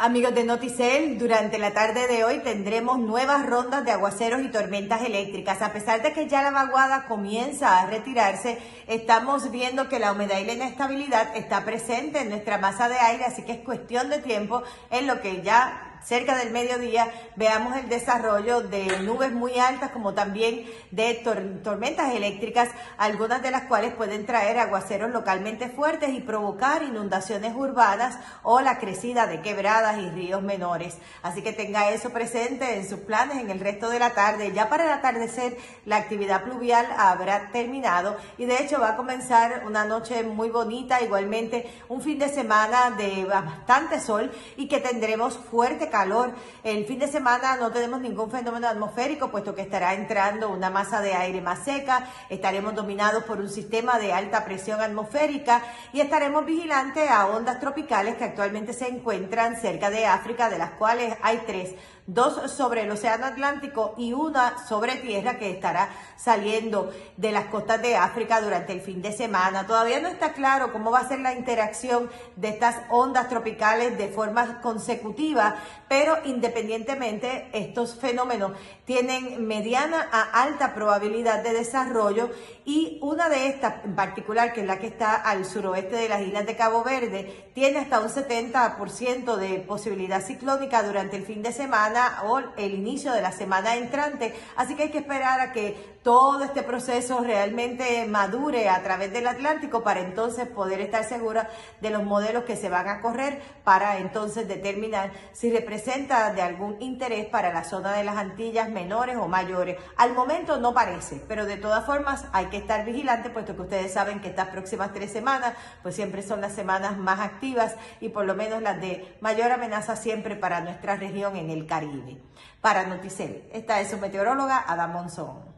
Amigos de Noticel, durante la tarde de hoy tendremos nuevas rondas de aguaceros y tormentas eléctricas. A pesar de que ya la vaguada comienza a retirarse, estamos viendo que la humedad y la inestabilidad está presente en nuestra masa de aire, así que es cuestión de tiempo en lo que ya cerca del mediodía veamos el desarrollo de nubes muy altas como también de tormentas eléctricas, algunas de las cuales pueden traer aguaceros localmente fuertes y provocar inundaciones urbanas o la crecida de quebradas y ríos menores. Así que tenga eso presente en sus planes en el resto de la tarde. Ya para el atardecer la actividad pluvial habrá terminado y de hecho va a comenzar una noche muy bonita, igualmente un fin de semana de bastante sol y que tendremos fuerte calor. El fin de semana no tenemos ningún fenómeno atmosférico, puesto que estará entrando una masa de aire más seca, estaremos dominados por un sistema de alta presión atmosférica y estaremos vigilantes a ondas tropicales que actualmente se encuentran cerca de África, de las cuales hay tres dos sobre el Océano Atlántico y una sobre tierra que estará saliendo de las costas de África durante el fin de semana. Todavía no está claro cómo va a ser la interacción de estas ondas tropicales de forma consecutiva, pero independientemente estos fenómenos tienen mediana a alta probabilidad de desarrollo y una de estas en particular, que es la que está al suroeste de las islas de Cabo Verde, tiene hasta un 70% de posibilidad ciclónica durante el fin de semana o el inicio de la semana entrante. Así que hay que esperar a que todo este proceso realmente madure a través del Atlántico para entonces poder estar segura de los modelos que se van a correr para entonces determinar si representa de algún interés para la zona de las Antillas menores o mayores. Al momento no parece, pero de todas formas hay que estar vigilante puesto que ustedes saben que estas próximas tres semanas pues siempre son las semanas más activas y por lo menos las de mayor amenaza siempre para nuestra región en el Caribe. Para Noticel, esta es su meteoróloga Ada Monzón.